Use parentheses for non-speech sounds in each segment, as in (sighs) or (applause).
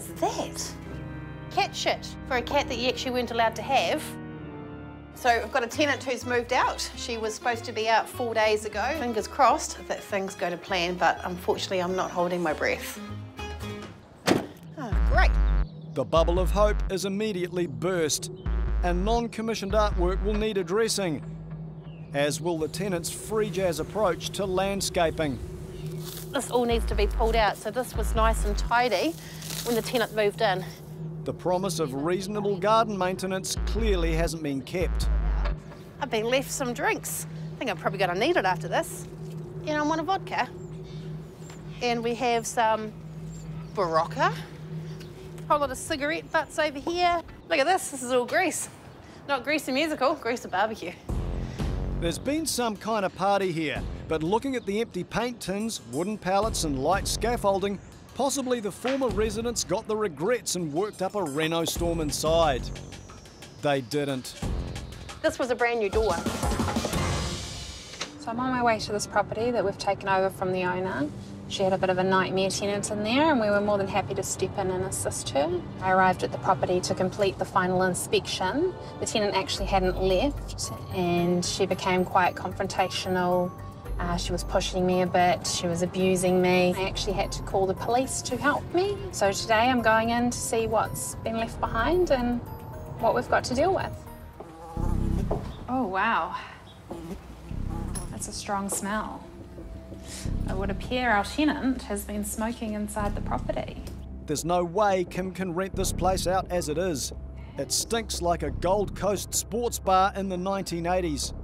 is that? Cat shit for a cat that you actually weren't allowed to have. So I've got a tenant who's moved out. She was supposed to be out four days ago. Fingers crossed that things go to plan, but unfortunately I'm not holding my breath. Oh, great. The bubble of hope is immediately burst, and non-commissioned artwork will need addressing, as will the tenant's free jazz approach to landscaping. This all needs to be pulled out, so this was nice and tidy when the tenant moved in. The promise of reasonable garden maintenance clearly hasn't been kept. I've been left some drinks. I think I'm probably going to need it after this. And I want a vodka. And we have some Berocca. A whole lot of cigarette butts over here. Look at this, this is all grease. Not greasy musical, grease of barbecue. There's been some kind of party here, but looking at the empty paint tins, wooden pallets and light scaffolding, possibly the former residents got the regrets and worked up a reno storm inside. They didn't. This was a brand new door. So I'm on my way to this property that we've taken over from the owner. She had a bit of a nightmare tenant in there, and we were more than happy to step in and assist her. I arrived at the property to complete the final inspection. The tenant actually hadn't left, and she became quite confrontational. Uh, she was pushing me a bit, she was abusing me. I actually had to call the police to help me. So today I'm going in to see what's been left behind and what we've got to deal with. Oh, wow. That's a strong smell. It would appear our tenant has been smoking inside the property. There's no way Kim can rent this place out as it is. It stinks like a Gold Coast sports bar in the 1980s.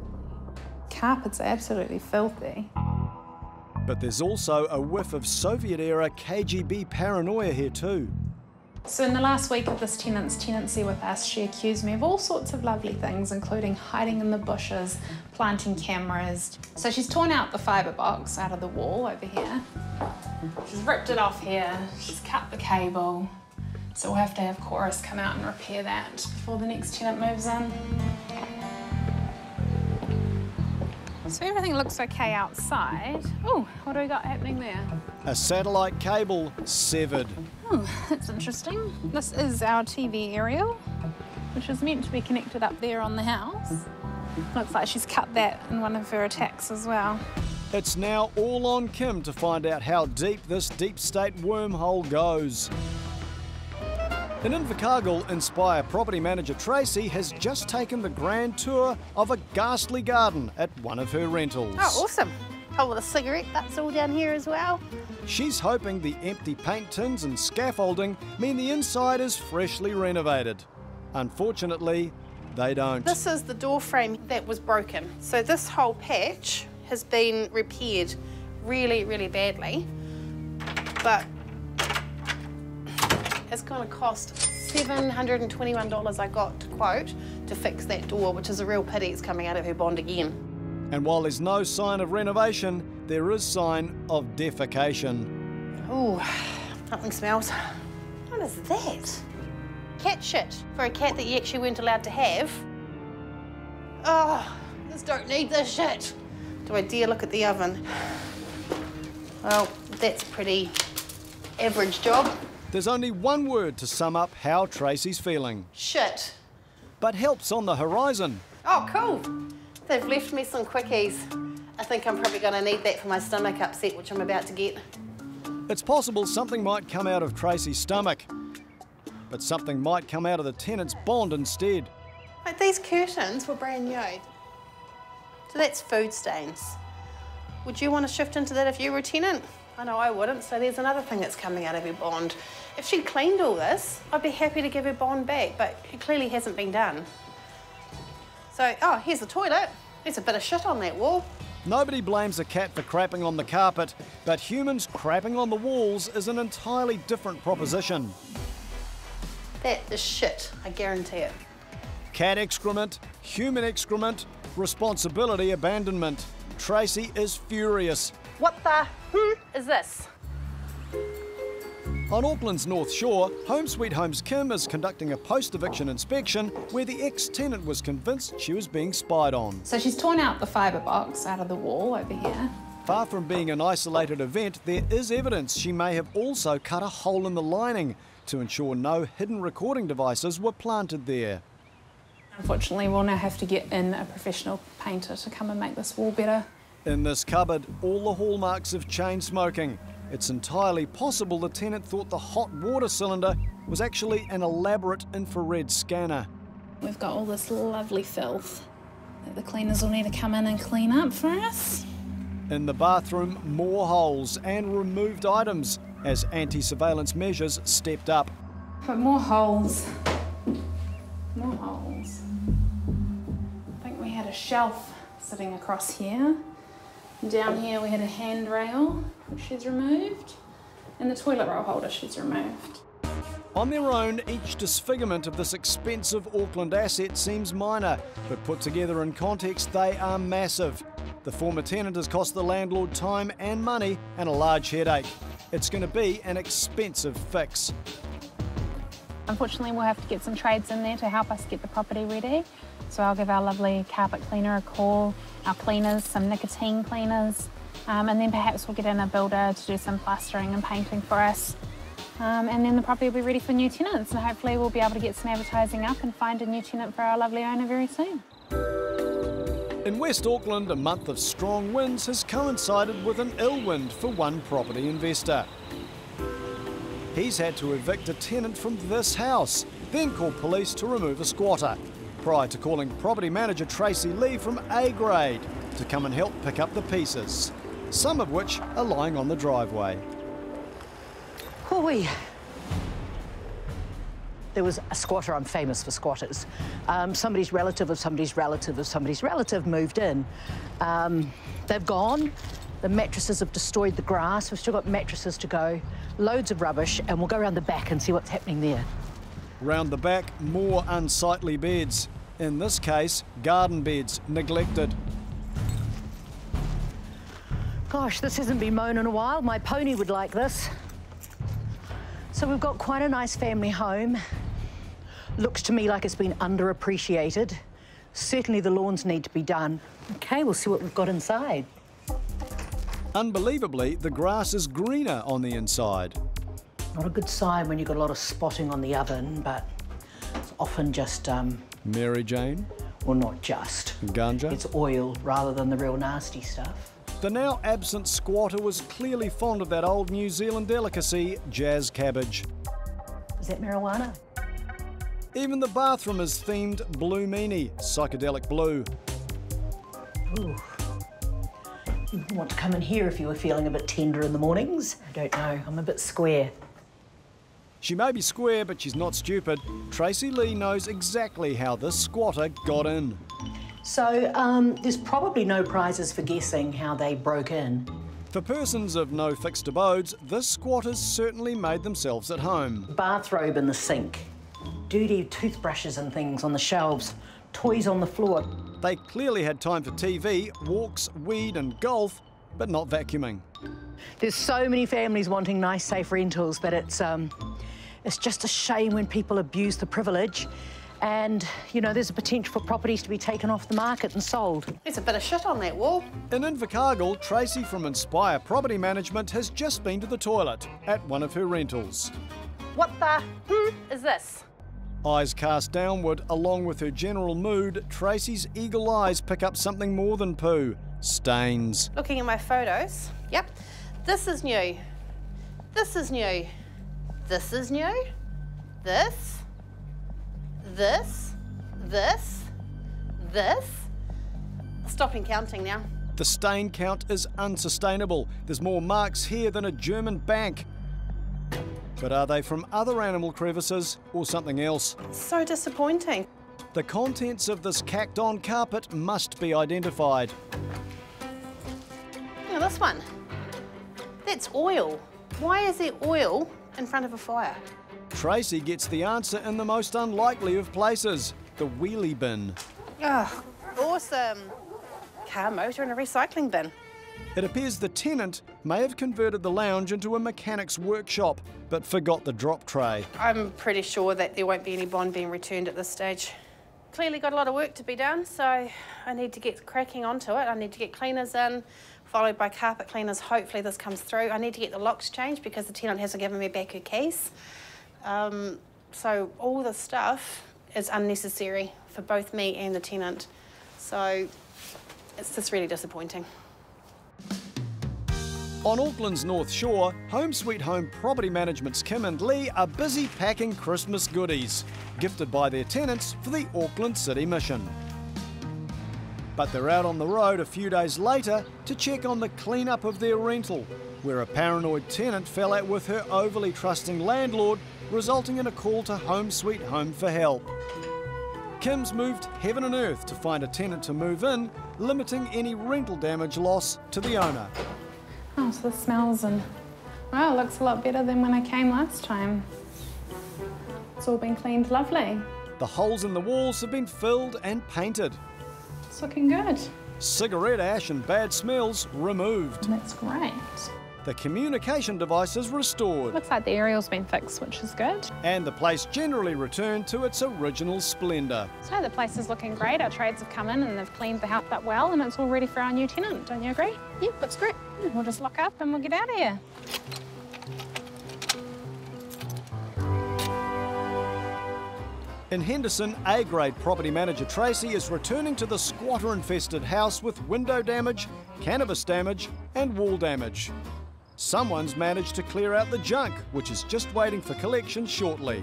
Carpets are absolutely filthy. But there's also a whiff of Soviet era KGB paranoia here too. So in the last week of this tenant's tenancy with us, she accused me of all sorts of lovely things, including hiding in the bushes, planting cameras. So she's torn out the fibre box out of the wall over here. She's ripped it off here. She's cut the cable. So we'll have to have Chorus come out and repair that before the next tenant moves in. So everything looks okay outside. Oh, what do we got happening there? A satellite cable severed. Oh, that's interesting. This is our TV aerial, which is meant to be connected up there on the house. Looks like she's cut that in one of her attacks as well. It's now all on Kim to find out how deep this deep state wormhole goes. In Invercargill, Inspire property manager Tracy has just taken the grand tour of a ghastly garden at one of her rentals. Oh, awesome. Whole lot of cigarette butts all down here as well. She's hoping the empty paint tins and scaffolding mean the inside is freshly renovated. Unfortunately, they don't. This is the door frame that was broken. So this whole patch has been repaired really, really badly. But it's going to cost $721 I got to quote to fix that door, which is a real pity it's coming out of her bond again. And while there's no sign of renovation, there is sign of defecation. Ooh, (sighs) something smells. What is that? Cat shit for a cat that you actually weren't allowed to have. Oh, just don't need this shit. Do I dare look at the oven? Well, that's a pretty average job. There's only one word to sum up how Tracy's feeling. Shit. But help's on the horizon. Oh, cool. They've left me some quickies. I think I'm probably going to need that for my stomach upset, which I'm about to get. It's possible something might come out of Tracy's stomach, but something might come out of the tenant's bond instead. Like these curtains were brand new. So that's food stains. Would you want to shift into that if you were a tenant? I know I wouldn't, so there's another thing that's coming out of your bond. If she cleaned all this, I'd be happy to give her bond back, but it clearly hasn't been done. So, oh, here's the toilet. There's a bit of shit on that wall. Nobody blames a cat for crapping on the carpet, but humans crapping on the walls is an entirely different proposition. That is shit, I guarantee it. Cat excrement, human excrement, responsibility abandonment. Tracy is furious. What the who is this? On Auckland's North Shore, Home Sweet Homes Kim is conducting a post eviction inspection where the ex tenant was convinced she was being spied on. So she's torn out the fibre box out of the wall over here. Far from being an isolated event, there is evidence she may have also cut a hole in the lining, to ensure no hidden recording devices were planted there. Unfortunately, we'll now have to get in a professional painter to come and make this wall better. In this cupboard, all the hallmarks of chain smoking. It's entirely possible the tenant thought the hot water cylinder was actually an elaborate infrared scanner. We've got all this lovely filth that the cleaners will need to come in and clean up for us. In the bathroom, more holes and removed items as anti surveillance measures stepped up. But more holes. More holes. I think we had a shelf sitting across here. Down here we had a handrail, which she's removed, and the toilet roll holder she's removed. On their own, each disfigurement of this expensive Auckland asset seems minor, but put together in context, they are massive. The former tenant has cost the landlord time and money and a large headache. It's going to be an expensive fix. Unfortunately, we'll have to get some trades in there to help us get the property ready. So I'll give our lovely carpet cleaner a call, our cleaners, some nicotine cleaners, um, and then perhaps we'll get in a builder to do some plastering and painting for us. Um, and then the property will be ready for new tenants and hopefully we'll be able to get some advertising up and find a new tenant for our lovely owner very soon. In West Auckland, a month of strong winds has coincided with an ill wind for one property investor. He's had to evict a tenant from this house, then call police to remove a squatter, prior to calling property manager Tracy Lee from A Grade to come and help pick up the pieces, some of which are lying on the driveway. Hoi. There was a squatter, I'm famous for squatters. Um, somebody's relative of somebody's relative of somebody's relative moved in. Um, they've gone. The mattresses have destroyed the grass. We've still got mattresses to go, loads of rubbish, and we'll go around the back and see what's happening there. Round the back, more unsightly beds. In this case, garden beds, neglected. Gosh, this hasn't been mown in a while. My pony would like this. So we've got quite a nice family home. Looks to me like it's been underappreciated. Certainly the lawns need to be done. Okay, we'll see what we've got inside. Unbelievably, the grass is greener on the inside. Not a good sign when you've got a lot of spotting on the oven, but it's often just, um, Mary Jane, well, not just. ganja. It's oil rather than the real nasty stuff. The now absent squatter was clearly fond of that old New Zealand delicacy, jazz cabbage. Is that marijuana? Even the bathroom is themed Blue Meanie, psychedelic blue. Ooh. You wouldn't want to come in here if you were feeling a bit tender in the mornings. I don't know, I'm a bit square. She may be square, but she's not stupid. Tracy Lee knows exactly how this squatter got in. So um, there's probably no prizes for guessing how they broke in. For persons of no fixed abodes, this squatters certainly made themselves at home. Bathrobe in the sink, dirty toothbrushes and things on the shelves, toys on the floor. They clearly had time for TV, walks, weed, and golf, but not vacuuming. There's so many families wanting nice, safe rentals, but it's um, it's just a shame when people abuse the privilege. And, you know, there's a potential for properties to be taken off the market and sold. There's a bit of shit on that wall. In Invercargill, Tracy from Inspire Property Management has just been to the toilet at one of her rentals. What the hmm is this? Eyes cast downward, along with her general mood, Tracy's eagle eyes pick up something more than poo stains. Looking at my photos, yep. This is new. This is new. This is new. This. This. This. This. Stopping counting now. The stain count is unsustainable. There's more marks here than a German bank. But are they from other animal crevices or something else? So disappointing. The contents of this cacton carpet must be identified. Now this one. That's oil. Why is there oil in front of a fire? Tracy gets the answer in the most unlikely of places the wheelie bin. Oh, awesome. Car motor in a recycling bin. It appears the tenant may have converted the lounge into a mechanic's workshop, but forgot the drop tray. I'm pretty sure that there won't be any bond being returned at this stage. Clearly got a lot of work to be done, so I need to get cracking onto it. I need to get cleaners in, followed by carpet cleaners. Hopefully this comes through. I need to get the locks changed because the tenant hasn't given me back her keys. Um, so all the stuff is unnecessary for both me and the tenant. So it's just really disappointing. On Auckland's North Shore, Home Sweet Home Property Management's Kim and Lee are busy packing Christmas goodies, gifted by their tenants for the Auckland City Mission. But they're out on the road a few days later to check on the clean-up of their rental, where a paranoid tenant fell out with her overly trusting landlord, resulting in a call to Home Sweet Home for help. Kim's moved heaven and earth to find a tenant to move in, limiting any rental damage loss to the owner. Oh, so the smells and, wow, it looks a lot better than when I came last time. It's all been cleaned lovely. The holes in the walls have been filled and painted. It's looking good. Cigarette ash and bad smells removed. That's great. The communication devices restored. Looks like the aerial's been fixed, which is good. And the place generally returned to its original splendour. So the place is looking great. Our trades have come in and they've cleaned the house up well and it's all ready for our new tenant. Don't you agree? Yeah, that's great. We'll just lock up and we'll get out of here. In Henderson, A grade property manager Tracy is returning to the squatter infested house with window damage, cannabis damage, and wall damage. Someone's managed to clear out the junk, which is just waiting for collection shortly.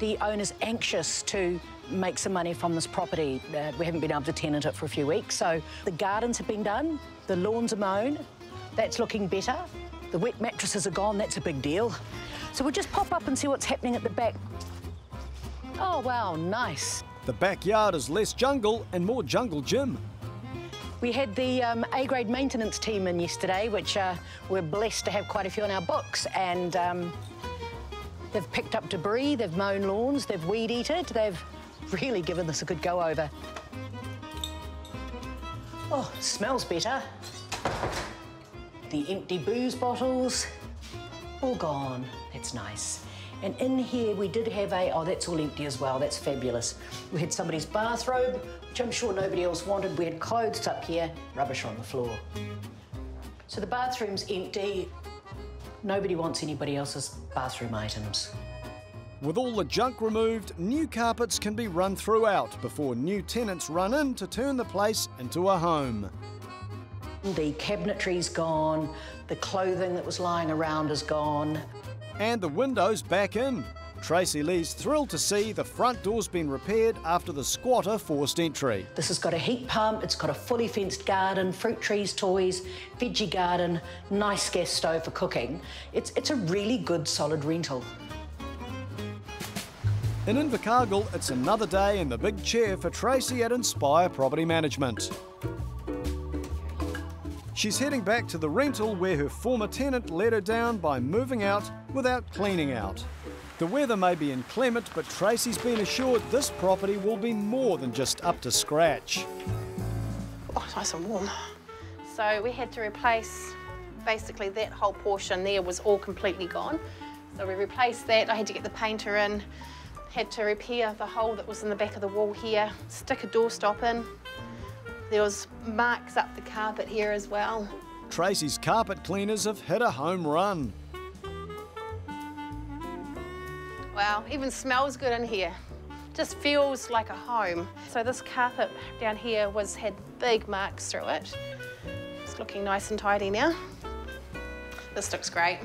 The owner's anxious to make some money from this property. Uh, we haven't been able to tenant it for a few weeks, so the gardens have been done, the lawns are mown, that's looking better. The wet mattresses are gone, that's a big deal. So we'll just pop up and see what's happening at the back. Oh, wow, nice. The backyard is less jungle and more jungle gym. We had the um, A-grade maintenance team in yesterday, which uh, we're blessed to have quite a few on our books, and um, they've picked up debris, they've mown lawns, they've weed-eated, they've really given this a good go-over. Oh, smells better. The empty booze bottles, all gone. That's nice. And in here we did have a, oh, that's all empty as well. That's fabulous. We had somebody's bathrobe, which I'm sure nobody else wanted. We had clothes up here, rubbish on the floor. So the bathroom's empty. Nobody wants anybody else's bathroom items. With all the junk removed, new carpets can be run throughout before new tenants run in to turn the place into a home. The cabinetry's gone, the clothing that was lying around is gone. And the windows back in. Tracy Lee's thrilled to see the front door's been repaired after the squatter forced entry. This has got a heat pump, it's got a fully fenced garden, fruit trees, toys, veggie garden, nice gas stove for cooking. It's, it's a really good solid rental. In Invercargill, it's another day in the big chair for Tracy at Inspire Property Management. She's heading back to the rental where her former tenant let her down by moving out without cleaning out. The weather may be inclement, but Tracy's been assured this property will be more than just up to scratch. Oh, nice and warm. So we had to replace, basically that whole portion there was all completely gone. So we replaced that, I had to get the painter in, had to repair the hole that was in the back of the wall here, stick a doorstop in. There was marks up the carpet here as well. Tracy's carpet cleaners have hit a home run. Wow, even smells good in here. Just feels like a home. So this carpet down here was had big marks through it. It's looking nice and tidy now. This looks great.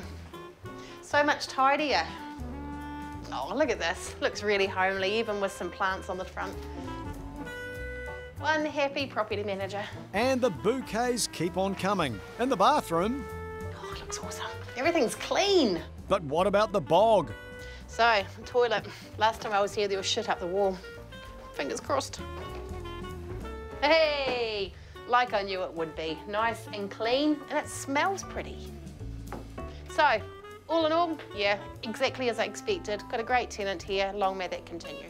So much tidier. Oh, look at this. Looks really homely, even with some plants on the front. One happy property manager. And the bouquets keep on coming. In the bathroom. Oh, it looks awesome. Everything's clean. But what about the bog? So, the toilet. Last time I was here, there was shit up the wall. Fingers crossed. Hey! Like I knew it would be. Nice and clean, and it smells pretty. So, all in all, yeah, exactly as I expected. Got a great tenant here. Long may that continue.